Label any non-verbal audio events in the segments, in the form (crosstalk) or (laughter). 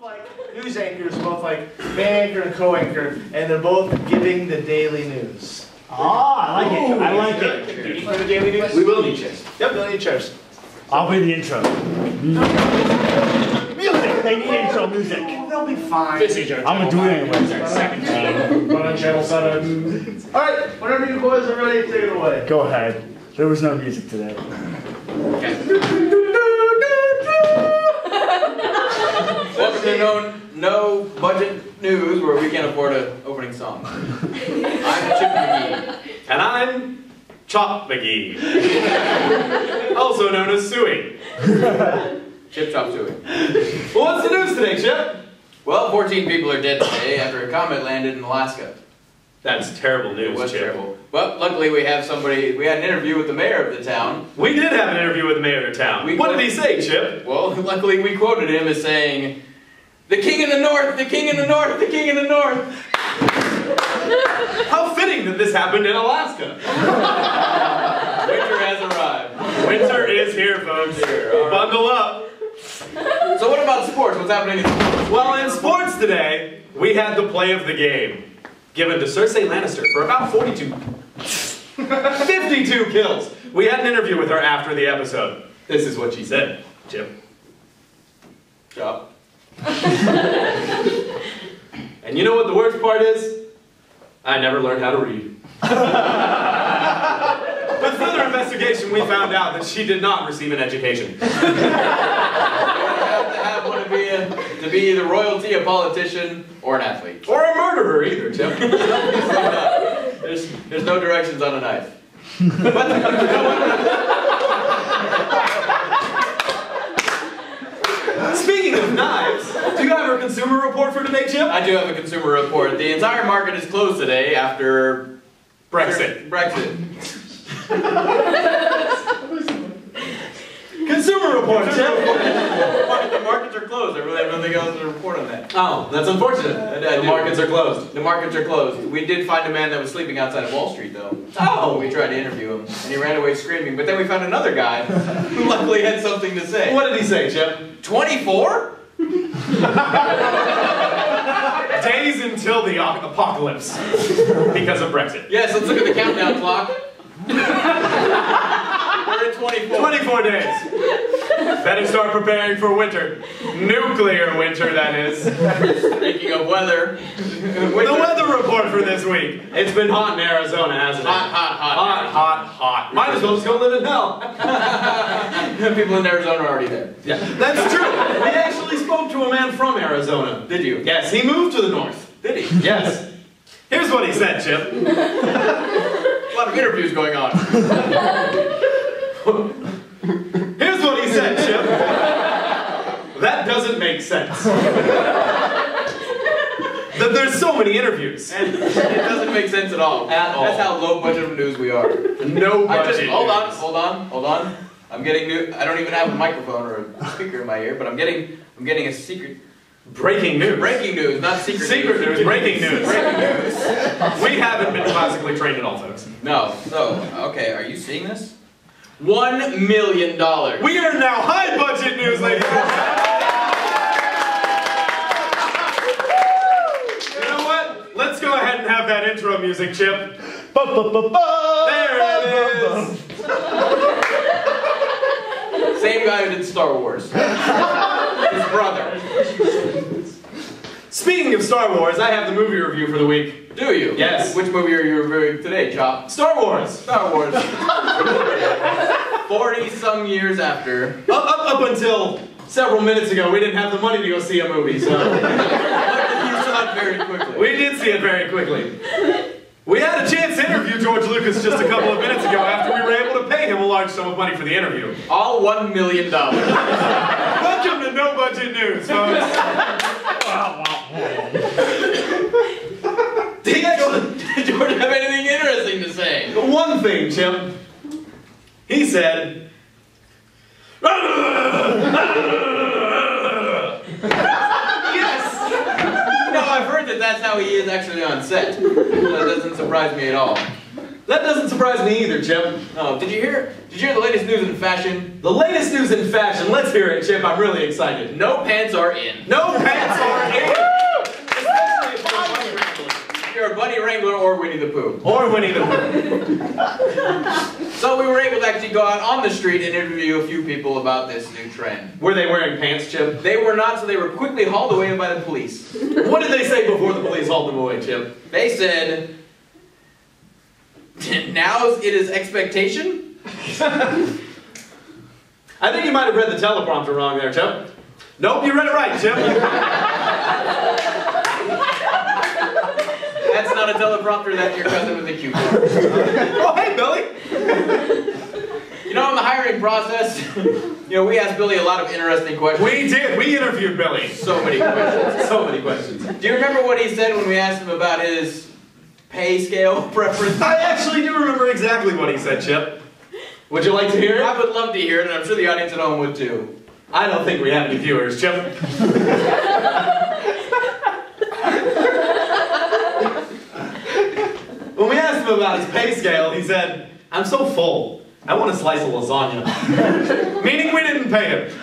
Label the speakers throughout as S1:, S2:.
S1: both like news anchors, both like main anchor and co-anchor, and they're both giving the daily news.
S2: Ah, I like it. I like it.
S1: Do you need for the daily news?
S3: We will need chairs.
S1: Yep, they'll need chairs.
S2: I'll be the intro. Music. They need intro music.
S1: They'll be fine.
S2: I'm gonna do it anyway.
S1: Second Run on channel seven. All right, whenever you boys are ready, take it away.
S2: Go ahead. There was no music today. (laughs)
S3: Welcome to no, no budget news where we can't afford an opening song. (laughs) I'm Chip McGee.
S4: And I'm Chop McGee. (laughs) also known as Suey. (laughs)
S3: Chip Chop Suey.
S4: Well, what's the news today, Chip?
S3: Well, 14 people are dead today after a comet landed in Alaska.
S4: That's terrible news,
S3: It
S4: news,
S3: was
S4: Chip.
S3: terrible. But luckily we have somebody, we had an interview with the mayor of the town.
S4: We did have an interview with the mayor of the town.
S3: We-
S4: what did he say, Chip?
S3: Well, luckily we quoted him as saying, The king in the north, the king in the north, the king in the north.
S4: How fitting that this happened in Alaska.
S3: Winter has arrived.
S4: Winter is here, folks.
S3: Here, right.
S4: Bundle up.
S3: So what about sports? What's happening in sports?
S4: Well, in sports today, we had the play of the game, given to Cersei Lannister for about 42, 52 kills. We had an interview with her after the episode. This is what she said, Chip.
S3: Chop.
S4: And you know what the worst part is? I never learned how to read. With further investigation, we found out that she did not receive an education. (laughs)
S3: You have to have one to be, a, to be either royalty, a politician, or an athlete.
S4: Or a murderer either, Chip. (laughs)
S3: There's, there's no directions on a knife. (laughs)
S4: Speaking of knives, do you have a consumer report for today, Chip?
S3: I do have a consumer report. The entire market is closed today after
S4: Brexit.
S3: Brexit. (laughs)
S4: Consumer report, Chip.
S3: the markets are closed. I really have nothing else to report on that.
S4: Oh, that's unfortunate.
S3: Uh, I- I
S4: the
S3: do.
S4: markets are closed.
S3: The markets are closed. We did find a man that was sleeping outside of Wall Street, though.
S4: Oh.
S3: We tried to interview him, and he ran away screaming. But then we found another guy who luckily had something to say.
S4: What did he say, Chip?
S3: 24?
S4: Days until the apocalypse because of Brexit.
S3: Yes, let's look at the countdown clock. (laughs) We're 24.
S4: 24 days. Better start preparing for winter. Nuclear winter, that is.
S3: Speaking of weather,
S4: The weather report for this week. It's been hot in Arizona, hasn't it?
S3: Hot, hot, hot.
S4: Hot, hot, hot. Might as well just go live in hell. (laughs)
S3: People in Arizona are already there.
S4: Yeah, that's true. We actually spoke to a man from Arizona.
S3: Did you?
S4: Yes, he moved to the north.
S3: Did he?
S4: Yes. Here's what he said, Chip. (laughs)
S3: A lot of interviews going on. (laughs) (laughs)
S4: Here's what he said, Chip. That doesn't make sense. that there's so many interviews.
S3: And it doesn't make sense at all.
S4: At all.
S3: That's how low budget of news we are.
S4: No
S3: I
S4: budget.
S3: just, hold on,
S4: news.
S3: hold on, hold on. I'm getting new. I don't even have a microphone or a speaker in my ear, but I'm getting. I'm getting a secret.
S4: Breaking news.
S3: Breaking news, not secret.
S4: Secret news, breaking news.
S3: Breaking news.
S4: We haven't been classically trained at all, folks.
S3: No. So, okay, are you seeing this? One million dollars.
S4: We are now high budget news, ladies and gentlemen. You know what? Let's go ahead and have that intro music, Chip. There it is.
S3: Same guy who did Star Wars. His brother.
S4: Speaking of Star Wars, I have the movie review for the week.
S3: Do you?
S4: Yes.
S3: Which movie are you reviewing today, Chop?
S4: Star Wars.
S3: Star Wars. Forty some years after.
S4: Up, up, up until several minutes ago, we didn't have the money to go see a movie, so (laughs)
S3: You saw it very quickly.
S4: we did see it very quickly. We had a chance to interview George Lucas just a couple of minutes ago after we were able to pay him a large sum of money for the interview.
S3: All one million dollars.
S4: Welcome to No Budget News, folks.
S3: Did George (laughs) have anything interesting to say?
S4: one thing, Chip. He said, yes.
S3: No, I've heard that that's how he is actually on set. That doesn't surprise me at all.
S4: That doesn't surprise me either, Chip.
S3: Oh, did you hear? Did you hear the latest news in fashion?
S4: The latest news in fashion. Let's hear it, Chip. I'm really excited.
S3: No pants are in.
S4: No pants are in. Bunny wrangler
S3: or Winnie the Pooh.
S4: Or Winnie the Pooh. (laughs)
S3: So we were able to actually go out on the street and interview a few people about this new trend.
S4: Were they wearing pants, Chip?
S3: They were not, so they were quickly hauled away by the police.
S4: What did they say before the police hauled them away, Chip?
S3: They said, now it is expectation? (laughs)
S4: I think you might have read the teleprompter wrong there, Chip. Nope, you read it right, Chip. (laughs)
S3: That's not a teleprompter, that's your cousin with a cue card.
S4: oh, hey, Billy.
S3: You know, in the hiring process, you know, we asked Billy a lot of interesting questions.
S4: We did. We interviewed Billy.
S3: So many questions. (laughs)
S4: So many questions.
S3: Do you remember what he said when we asked him about his pay scale (laughs) preference?
S4: I actually do remember exactly what he said, Chip. Would you like to hear it?
S3: I would love to hear it, and I'm sure the audience at home would too.
S4: I don't think we have any viewers, Chip. (laughs) when we asked him about his pay scale, he said, I'm so full. I want a slice of lasagna. (laughs) Meaning we didn't pay him. (laughs)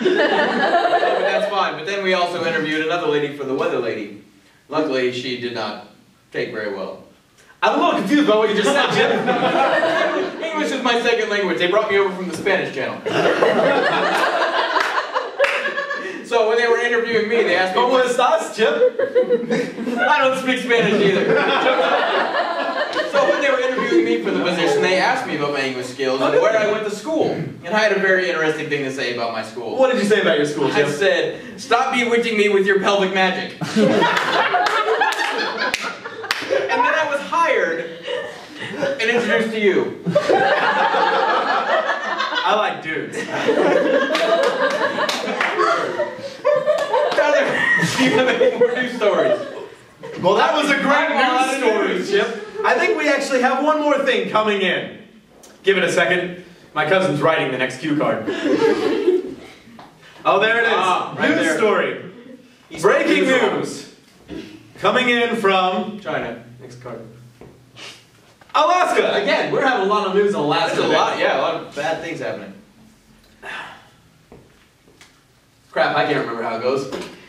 S3: But that's fine. But then we also interviewed another lady for the weather lady. Luckily, she did not take very well.
S4: I'm a little confused by what you just said, Chip. (laughs)
S3: English is my second language. They brought me over from the Spanish channel. so when they were interviewing me, they asked me.
S4: ¿Cómo estás, Chip?
S3: I don't speak Spanish either. So when they were interviewing me for the position, they asked me about my English skills and where I went to school. And I had a very interesting thing to say about my school.
S4: What did you say about your school,
S3: I said, stop bewitching me with your pelvic magic. (laughs) and then I was hired and introduced to you.
S4: I like dudes.
S3: Tyler, (laughs) do you have any more news stories?
S4: Well, that was a great news story. Chip. I think we actually have one more thing coming in. Give it a second. My cousin's writing the next cue card. Oh, there it is.
S3: Ah, right
S4: news
S3: there.
S4: story.
S3: He's
S4: Breaking news. Coming in from
S3: China.
S4: next card. Alaska. Again, we're having a lot of news in Alaska.
S3: There's a lot, yeah, a lot of bad things happening.
S4: Crap, I can't remember how it goes.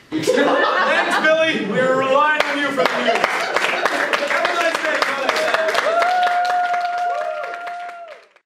S3: Thanks, (laughs)
S4: Thanks, Billy. We're relying on you for the news.